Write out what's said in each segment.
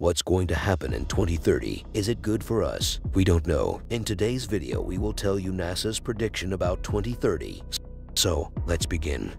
What's going to happen in 2030? Is it good for us? We don't know. In today's video, we will tell you NASA's prediction about 2030. So, let's begin.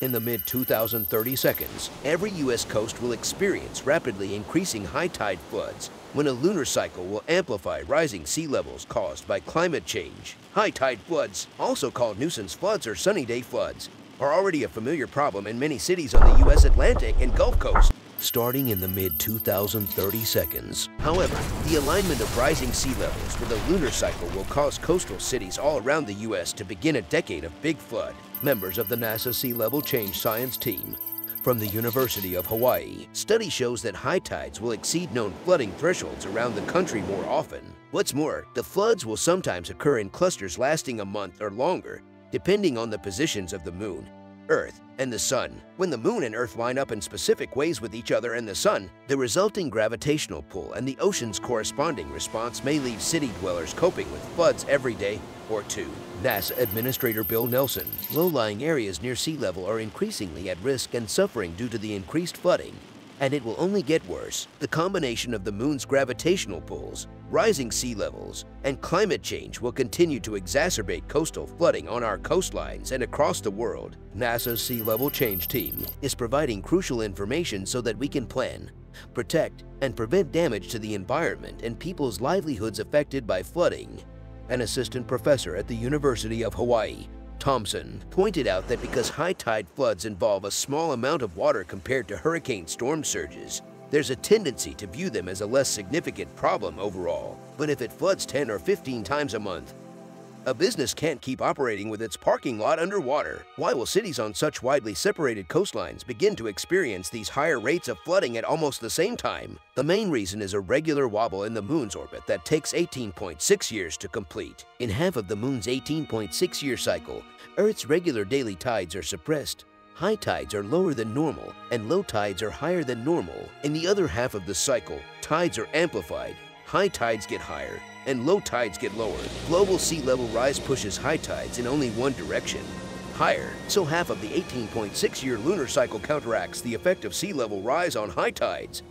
In the mid-2030 seconds, every U.S. coast will experience rapidly increasing high tide floods when a lunar cycle will amplify rising sea levels caused by climate change. High tide floods, also called nuisance floods or sunny day floods, are already a familiar problem in many cities on the U.S. Atlantic and Gulf Coast starting in the mid-2030 seconds. However, the alignment of rising sea levels with a lunar cycle will cause coastal cities all around the U.S. to begin a decade of big flood. Members of the NASA Sea Level Change Science Team from the University of Hawaii, study shows that high tides will exceed known flooding thresholds around the country more often. What's more, the floods will sometimes occur in clusters lasting a month or longer, depending on the positions of the moon Earth, and the Sun. When the Moon and Earth line up in specific ways with each other and the Sun, the resulting gravitational pull and the ocean's corresponding response may leave city dwellers coping with floods every day or two. NASA Administrator Bill Nelson, low-lying areas near sea level are increasingly at risk and suffering due to the increased flooding and it will only get worse. The combination of the moon's gravitational pulls, rising sea levels, and climate change will continue to exacerbate coastal flooding on our coastlines and across the world. NASA's Sea Level Change Team is providing crucial information so that we can plan, protect, and prevent damage to the environment and people's livelihoods affected by flooding. An assistant professor at the University of Hawaii Thompson pointed out that because high tide floods involve a small amount of water compared to hurricane storm surges, there's a tendency to view them as a less significant problem overall. But if it floods 10 or 15 times a month, a business can't keep operating with its parking lot underwater. Why will cities on such widely separated coastlines begin to experience these higher rates of flooding at almost the same time? The main reason is a regular wobble in the moon's orbit that takes 18.6 years to complete. In half of the moon's 18.6 year cycle, Earth's regular daily tides are suppressed. High tides are lower than normal, and low tides are higher than normal. In the other half of the cycle, tides are amplified. High tides get higher, and low tides get lower. Global sea level rise pushes high tides in only one direction, higher. So half of the 18.6-year lunar cycle counteracts the effect of sea level rise on high tides,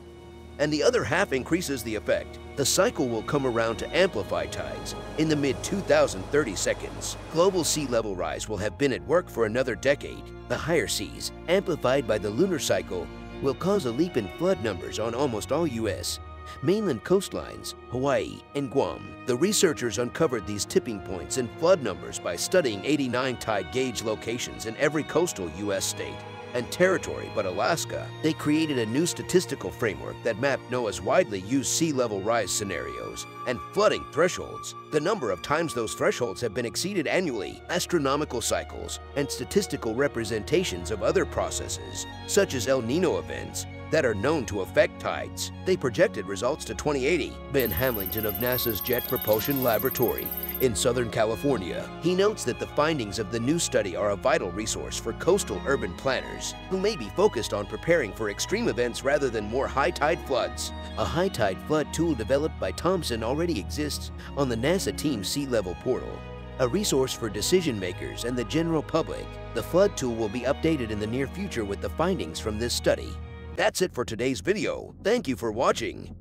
and the other half increases the effect. The cycle will come around to amplify tides in the mid-2030 seconds. Global sea level rise will have been at work for another decade. The higher seas, amplified by the lunar cycle, will cause a leap in flood numbers on almost all U.S mainland coastlines, Hawaii, and Guam. The researchers uncovered these tipping points in flood numbers by studying 89 tide gauge locations in every coastal U.S. state and territory but Alaska, they created a new statistical framework that mapped NOAA's widely used sea level rise scenarios and flooding thresholds. The number of times those thresholds have been exceeded annually, astronomical cycles, and statistical representations of other processes, such as El Nino events, that are known to affect tides. They projected results to 2080. Ben Hamlington of NASA's Jet Propulsion Laboratory in Southern California. He notes that the findings of the new study are a vital resource for coastal urban planners who may be focused on preparing for extreme events rather than more high tide floods. A high tide flood tool developed by Thompson already exists on the NASA Team Sea Level portal a resource for decision makers and the general public. The flood tool will be updated in the near future with the findings from this study. That's it for today's video. Thank you for watching.